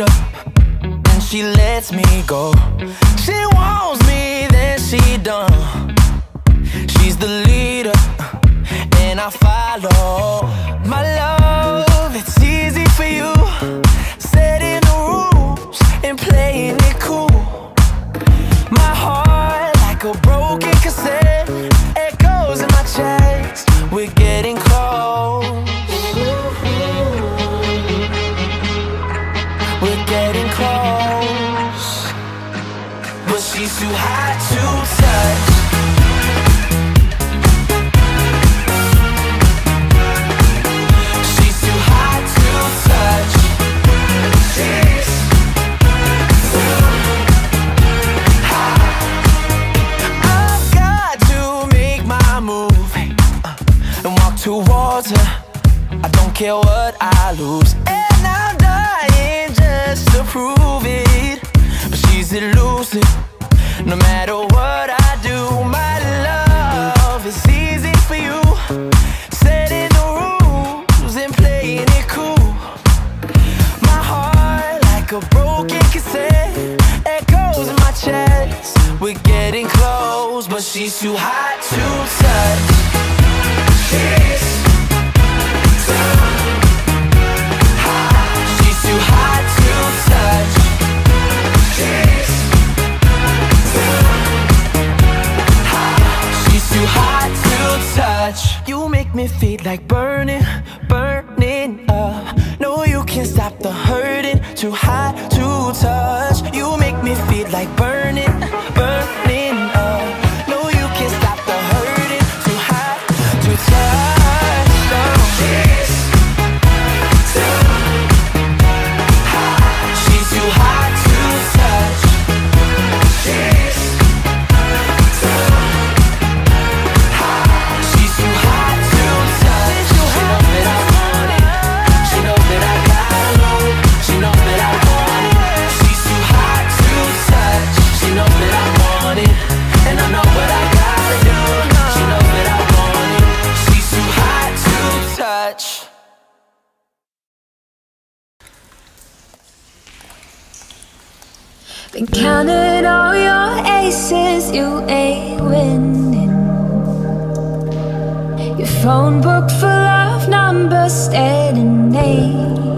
up and she lets me go. She wants me, then she done. She's the leader and I follow. My care what I lose, and I'm dying just to prove it. But she's elusive, no matter what I do. My love is easy for you, setting the rules and playing it cool. My heart like a broken cassette echoes in my chest. We're getting close, but she's too hot feel like burning you ain't winning. Your phone book full of numbers, staring names.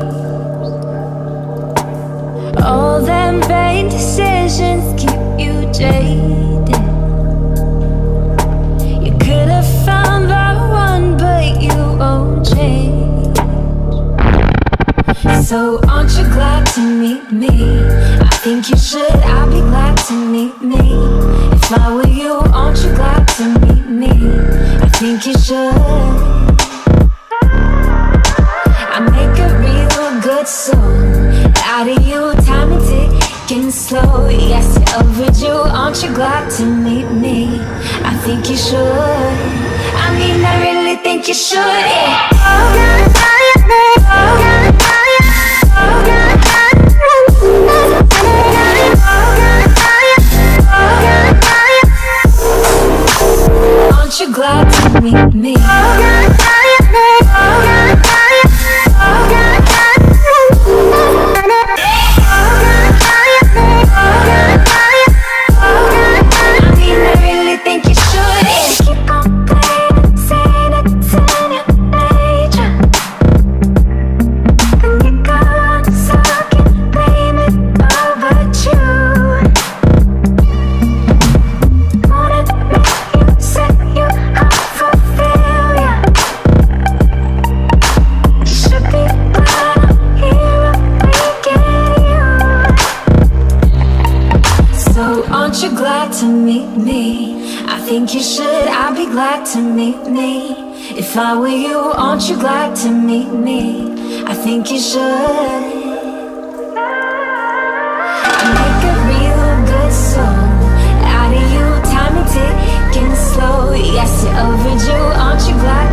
All them vain decisions keep you jaded. You could have found the one, but you won't change. So aren't you glad to meet me? I think you should, I'll be glad to meet me fly with you, aren't you glad to meet me? I think you should I make a real good song Out of you, time is ticking slow Yes, you're overdue, aren't you glad to meet me? I think you should I mean, I really think you should yeah. oh, God, oh, clouds meet me. Should I be glad to meet me? If I were you, aren't you glad to meet me? I think you should I make a real good song Out of you, time is ticking slow Yes, you're overdue, aren't you glad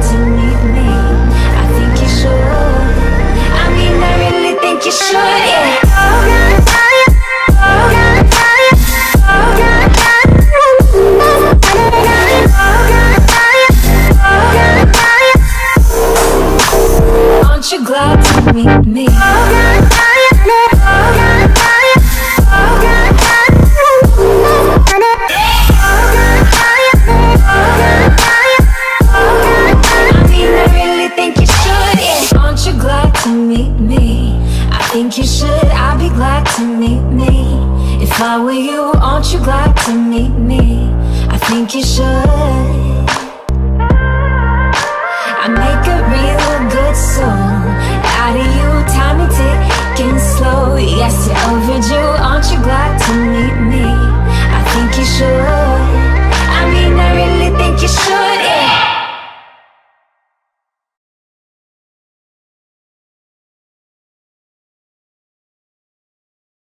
so Out of you, time is ticking slow. Yes, you're overdue.